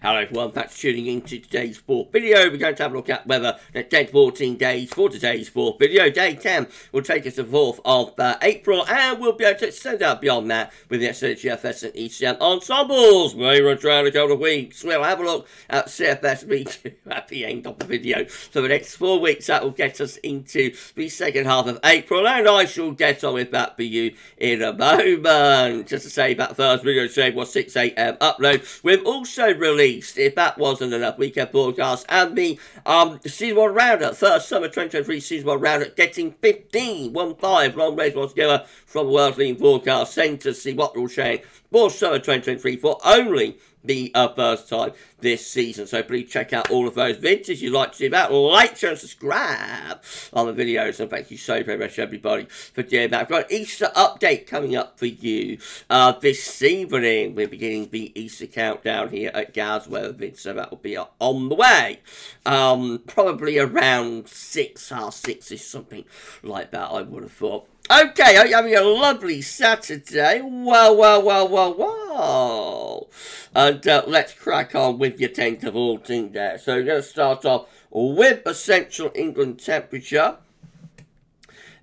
Hello everyone, thanks for tuning in to today's sport video. We're going to have a look at whether the next 14 days for today's sport video. Day 10 will take us to the 4th of uh, April and we'll be able to extend out beyond that with the SHFS and ECM ensembles. We'll run around a couple of weeks. We'll have a look at CFS V2 at the end of the video. So the next four weeks that will get us into the second half of April and I shall get on with that for you in a moment. Just to say that first video today was 6am upload. We've also released released, if that wasn't enough, we weekend broadcast. And the um season one roundup, first summer 2023 season one roundup, getting 15, 1 5 long race together from World Lean Broadcast Centre. See what we're saying for summer 2023 for only the uh, first time this season. So please check out all of those vids you'd like to see about. Like, share, and subscribe on the videos. And thank you so very much, everybody, for doing that. I've got an Easter update coming up for you uh, this evening. We're beginning the Easter countdown here at Weather Vid, so that will be on the way. Um, probably around 6, half 6 is something like that, I would have thought. Okay, having a lovely Saturday? Well, well, well, well, well. And uh, let's crack on with your 10th of all thing there. So we're going to start off with the Central England temperature.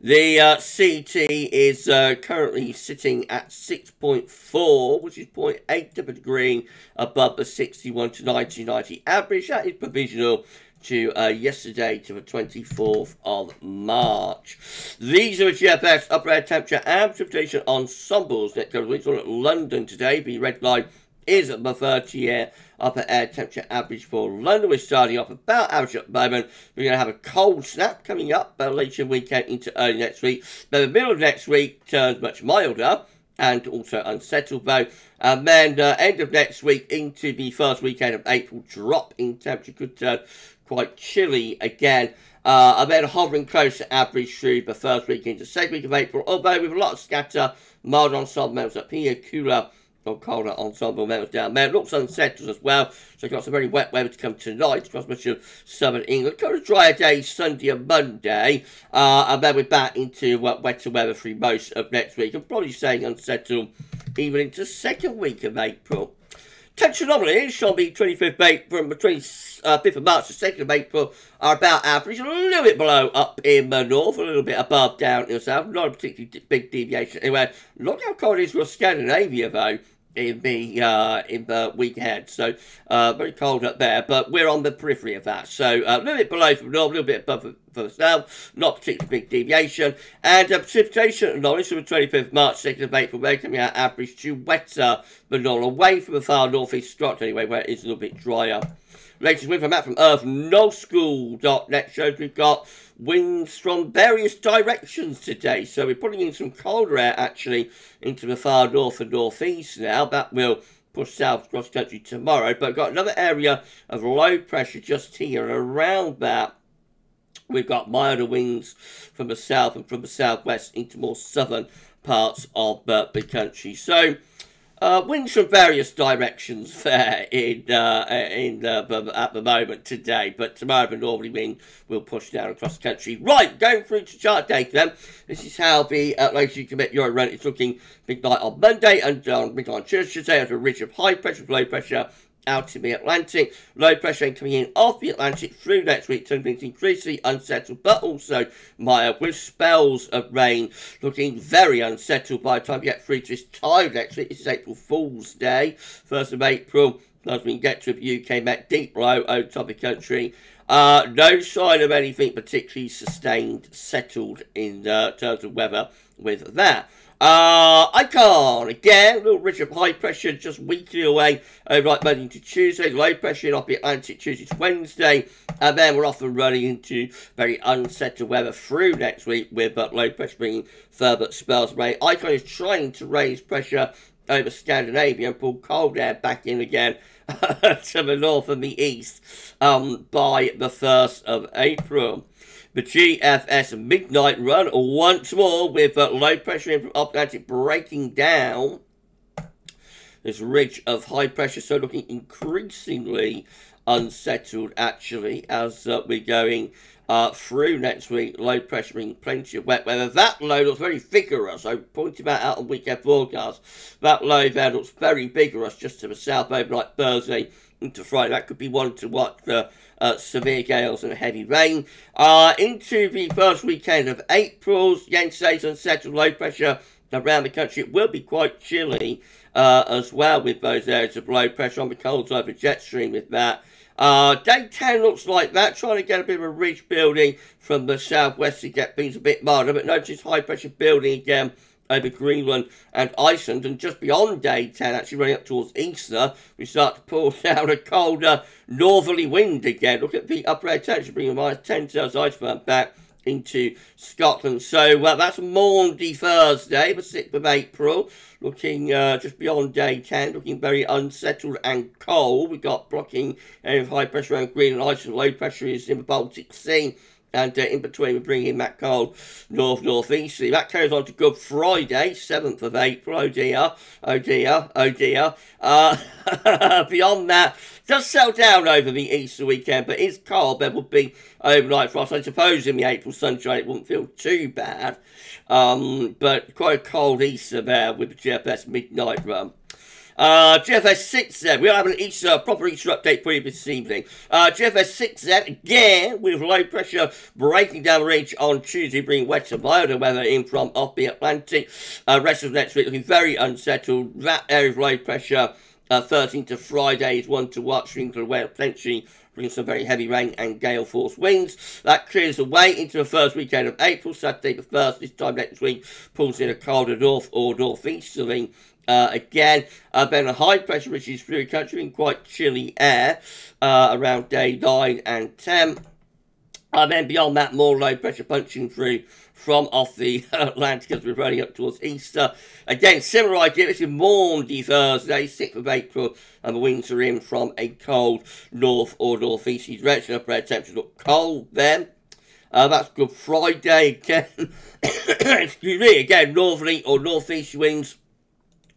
The uh, CET is uh, currently sitting at 6.4, which is 0.8 of a degree above the 61 to 1990 average. That is provisional to uh, yesterday to the 24th of March. These are the GFS upper air temperature and precipitation ensembles that goes at London today. The red line is the 30 year upper air temperature average for London. We're starting off about average at the moment. We're going to have a cold snap coming up uh, later weekend into early next week. But the middle of next week turns much milder and also unsettled though. And then uh, end of next week into the first weekend of April, drop in temperature could turn quite chilly again. Uh, and then hovering close to average through the first week into second week of April, although with a lot of scatter, mild ensemble levels up here, cooler or colder ensemble levels down there. It looks unsettled as well, so got some very wet weather to come tonight across much of southern England. Kind of drier days Sunday and Monday, uh, and then we're back into uh, wetter weather through most of next week. I'm probably saying unsettled even into second week of April. Temperature anomalies shall be 25th April from between uh, 5th of March to 2nd of April are about average, a little bit below up in the north, a little bit above down in the south, not a particularly big deviation. Anyway, it is for Scandinavia though in the uh, in the week ahead. So uh, very cold up there, but we're on the periphery of that. So uh, a little bit below from north, a little bit above for the south, not particularly big deviation. And uh, precipitation knowledge from the 25th March, 2nd of April, we're coming out average to wetter than normal, away from the far northeast structure anyway, where it is a little bit drier. Latest wind from map from earth, shows we've got winds from various directions today. So we're putting in some colder air actually into the far north and northeast now. That will push south across country tomorrow. But got another area of low pressure just here around that. We've got milder winds from the south and from the southwest into more southern parts of the country. So uh, winds from various directions there in uh, in at the moment today, but tomorrow the northerly wind will push down across the country. Right, going through to chart data then. This is how the uh, latest you commit your rent is looking midnight on Monday and on midnight on Tuesday as a ridge of high pressure, low pressure out in the Atlantic. Low pressure coming in off the Atlantic through next week, turning things increasingly unsettled, but also mild with spells of rain looking very unsettled by the time we get through to this time next week. This is April Fool's Day, 1st of April. As we get to the UK Met deep low over top of the country. Uh, no sign of anything particularly sustained, settled in uh, terms of weather with that. Uh, Icon, again, little rich of high pressure, just weekly away. Overnight Monday to Tuesday, low pressure off the Atlantic Tuesday to Wednesday, and then we're off and running into very unsettled weather through next week with uh, low pressure bringing further spells away. Icon is trying to raise pressure over Scandinavia and pull cold air back in again to the north and the east um, by the 1st of April the GFS midnight run once more with uh, low pressure in from Atlantic breaking down this ridge of high pressure, so looking increasingly unsettled actually as uh, we're going uh, through next week. Low pressure being plenty of wet weather. That low looks very vigorous. I pointed that out on weekend forecast. That low there looks very vigorous just to the south overnight Thursday into Friday. That could be one to watch for uh, severe gales and heavy rain. Uh, into the first weekend of April, stays unsettled low pressure around the country. It will be quite chilly uh, as well with those areas of low pressure on the cold side of the jet stream with that. Uh, day 10 looks like that, trying to get a bit of a ridge building from the southwest to get things a bit milder, but notice high pressure building again over Greenland and Iceland, and just beyond day 10, actually running up towards Easter, we start to pull down a colder northerly wind again. Look at the upper air temperature, bringing minus 10 Celsius iceberg back into Scotland. So uh, that's Maundy Thursday, the 6th of April, looking uh, just beyond day 10, looking very unsettled and cold. We've got blocking area of high pressure around Greenland, Iceland, low pressure is in the Baltic Sea and uh, in between we bring in that cold north northeasterly. That carries on to Good Friday, 7th of April. Oh dear, oh dear, oh dear. Uh, beyond that, does settle down over the Easter weekend, but is cold. There will be overnight frost. I suppose in the April sunshine it wouldn't feel too bad, um, but quite a cold Easter there with the GFS midnight run. Uh, GFS 6Z, we are having an Easter, proper Easter update for you this evening. Uh, GFS 6Z, again, with low pressure breaking down range on Tuesday, bringing wet and milder weather in from off the Atlantic. Uh, rest of next week looking very unsettled. That area of low pressure, uh, 13 to Friday is one to watch, sprinkle away plenty bringing some very heavy rain and gale force winds. That clears away into the first weekend of April, Saturday the 1st, this time next week, pulls in a colder north or northeasterly uh, again, uh, then a high pressure which is through the country in quite chilly air uh, around day 9 and 10. And then beyond that, more low pressure punching through from off the Atlantic as we're running up towards Easter. Again, similar idea. This is Maundy Thursday, 6th of April, and the winds are in from a cold north or northeasterly direction. Upper air temperatures look cold then. Uh, that's Good Friday again. Excuse me, again, northerly or northeast winds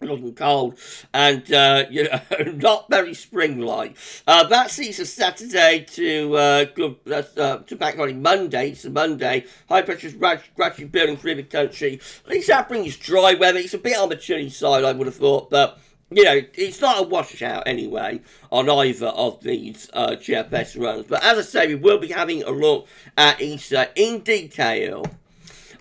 looking cold and uh, you know not very spring-like. Uh, that sees a Saturday to uh, good uh, to back on Monday. It's a Monday. High pressure is gradually building through the country. At least that brings dry weather. It's a bit on the chilly side, I would have thought, but. You know, it's not a washout anyway on either of these uh, GFS runs. But as I say, we will be having a look at Easter in detail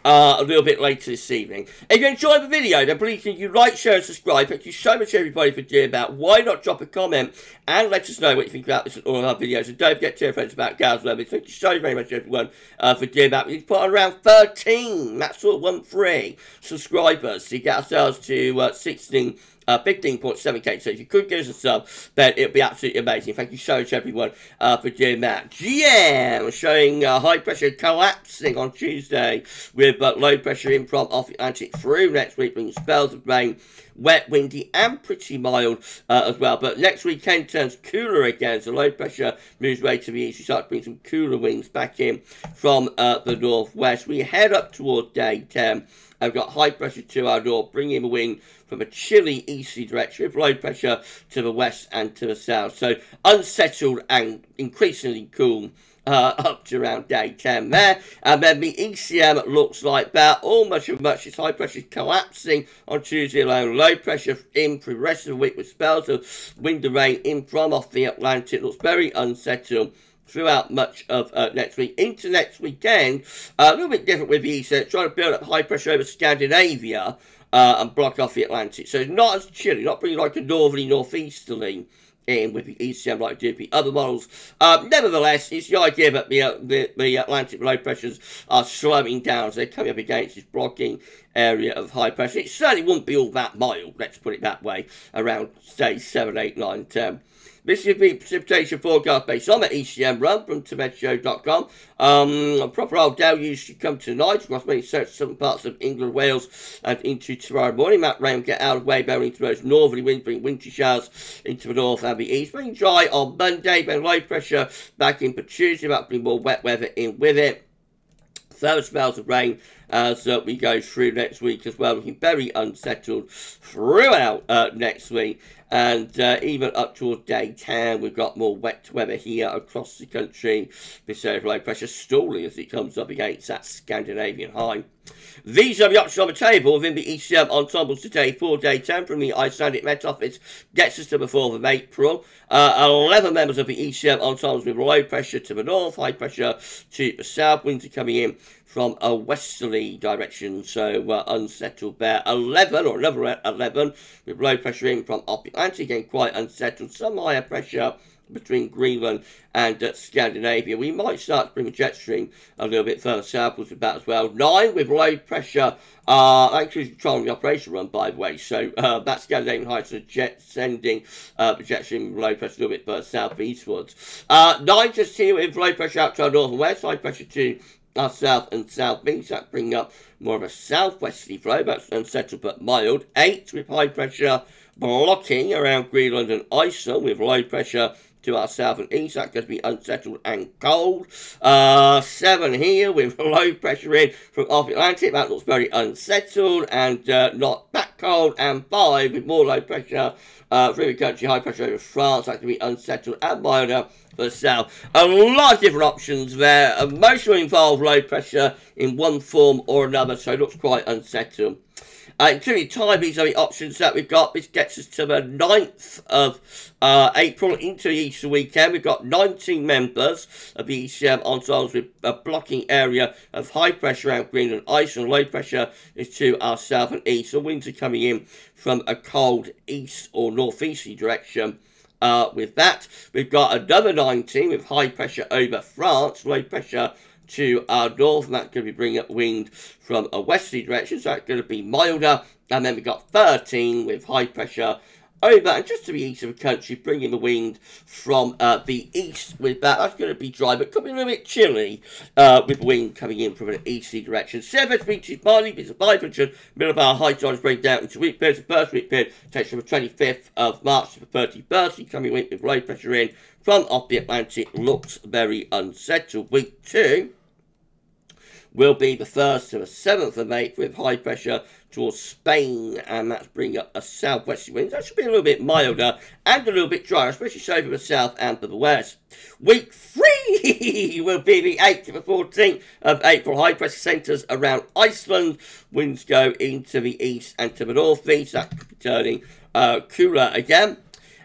uh, a little bit later this evening. If you enjoyed the video, then please think you like, share, and subscribe. Thank you so much, everybody, for doing that. Why not drop a comment and let us know what you think about this and all of our videos. And don't forget to tell friends about Gals Levy. Thank you so very much, everyone, uh, for doing that. We've put around 13, that's what one three subscribers to get ourselves to uh, 16 uh, 15.7k. So if you could give us a sub, then it would be absolutely amazing. Thank you so much, everyone, uh, for doing that. GEM showing uh, high pressure collapsing on Tuesday with uh, low pressure in from off the Atlantic through next week, bringing spells of rain wet, windy, and pretty mild uh, as well. But next weekend turns cooler again, so low pressure moves way to the east. We start to bring some cooler winds back in from uh, the northwest. We head up towards day 10. I've got high pressure to our north, bringing a wind from a chilly easterly direction with low pressure to the west and to the south. So unsettled and increasingly cool uh, up to around day 10 there. And then the ECM looks like that. All much of much its high pressure collapsing on Tuesday alone. Low pressure in for the rest of the week with spells of wind and rain in from off the Atlantic. Looks very unsettled throughout much of uh, next week. Into next weekend, uh, a little bit different with the ECM, trying to build up high pressure over Scandinavia uh, and block off the Atlantic. So it's not as chilly, not bringing like a northerly, northeasterly in with the ECM like the other models. Uh, nevertheless, it's the idea that the, uh, the, the Atlantic low pressures are slowing down, so they're coming up against this blocking area of high pressure. It certainly wouldn't be all that mild, let's put it that way, around, say, 7, 8, 9, 10. This is the precipitation forecast based on the ECM run from Tameteo.com. Um, proper old deluge should come tonight across many certain parts of England, Wales, and into tomorrow morning. That rain will get out of the way, bearing into those northerly winds, bring wintry showers into the north and the east. Being dry on Monday, but low pressure back in for Tuesday. That bring more wet weather in with it. Further spells of rain as uh, we go through next week as well. Looking very unsettled throughout uh, next week. And uh, even up towards day 10, we've got more wet weather here across the country. This area of low pressure stalling as it comes up against that Scandinavian high. These are the options on the table within the ECM ensembles today. Four day 10 from the Icelandic Met Office gets us to the 4th of April. Uh, 11 members of the ECM ensembles with low pressure to the north, high pressure to the south. Winds are coming in from a westerly direction, so uh, unsettled there. 11 or another 11 with low pressure in from up Atlantic and quite unsettled. Some higher pressure between Greenland and uh, Scandinavia. We might start to bring the jet stream a little bit further southwards that as well. Nine with low pressure. Uh, actually controlling the operation run, by the way. So uh, that Scandinavian Heights is jet sending uh, jet stream low pressure a little bit further southeastwards. Uh, nine just here with low pressure out to our north and west, high pressure to our south and south, southeast. That bring up more of a southwesterly flow, but unsettled but mild. Eight with high pressure blocking around Greenland and Iceland with low pressure to our south and east. Going to be unsettled and cold. Uh, seven here with low pressure in from off Atlantic. That looks very unsettled and uh, not that cold. And five with more low pressure uh, through the country, high pressure over France. Going to be unsettled and milder for the south. A lot of different options there. Uh, most will involve low pressure in one form or another, so it looks quite unsettled. Uh, including timings are the options that we've got. This gets us to the 9th of uh, April into the Easter weekend. We've got 19 members of the ECM ensembles with a blocking area of high pressure around Greenland ice and low pressure is to our south and east. The winds are coming in from a cold east or northeasterly direction. Uh, with that, we've got another 19 with high pressure over France, low pressure to our north, and that's going to be bringing up wind from a westerly direction, so that's going to be milder. And then we've got 13 with high pressure over and just to the east of the country, bringing the wind from uh, the east with that. That's going to be dry, but could be a little bit chilly uh, with wind coming in from an easterly direction. Seven beaches, Bali, bits of Biventure, middle of our high tides break down into week periods. The first week period takes from the 25th of March to the 31st, coming wind with low pressure in from off the Atlantic. Looks very unsettled. Week two will be the 1st to the 7th of April with high pressure towards Spain, and that's bringing up a southwesterly wind. That should be a little bit milder and a little bit drier, especially so for the south and for the west. Week 3 will be the 8th to the 14th of April. High pressure centres around Iceland. Winds go into the east and to the northeast. That could be turning uh, cooler again.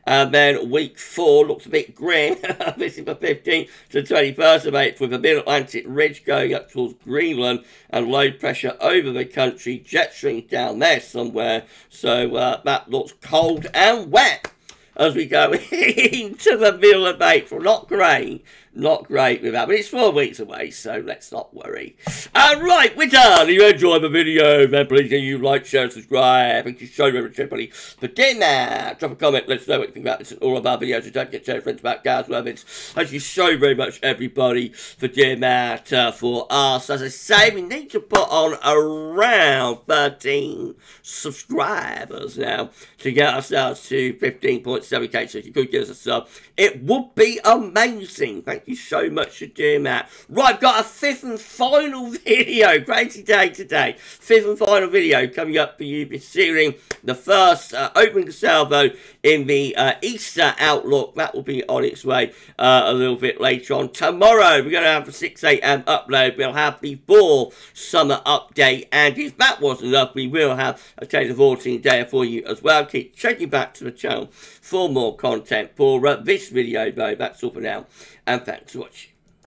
And then week four looks a bit grim. this is the 15th to 21st of April with a mid-Atlantic ridge going up towards Greenland and low pressure over the country. Jet streams down there somewhere. So uh, that looks cold and wet as we go into the middle of April. Not great, not great with that, but it's four weeks away, so let's not worry. All right, we're done. If you enjoyed the video, then please give you like, share, subscribe. Thank you so very much, everybody, for that. Drop a comment. Let us know what you think about this and all of our videos. And don't get to friends about Gaz Rabbits. Thank you so very much, everybody, for doing that uh, for us. As I say, we need to put on around 13 subscribers now to get ourselves to 15.7k. So if you could give us a sub, it would be amazing. Thank you so much for doing that. Right, I've got a fifth and final video. Crazy day today. Fifth and final video coming up for you evening. The first uh, opening salvo in the uh, Easter Outlook. That will be on its way uh, a little bit later on. Tomorrow, we're going to have a 6am upload. We'll have the fall summer update. And if that wasn't enough, we will have a of 14 day for you as well. Keep checking back to the channel for more content. For uh, this video, though, that's all for now and thanks for watching.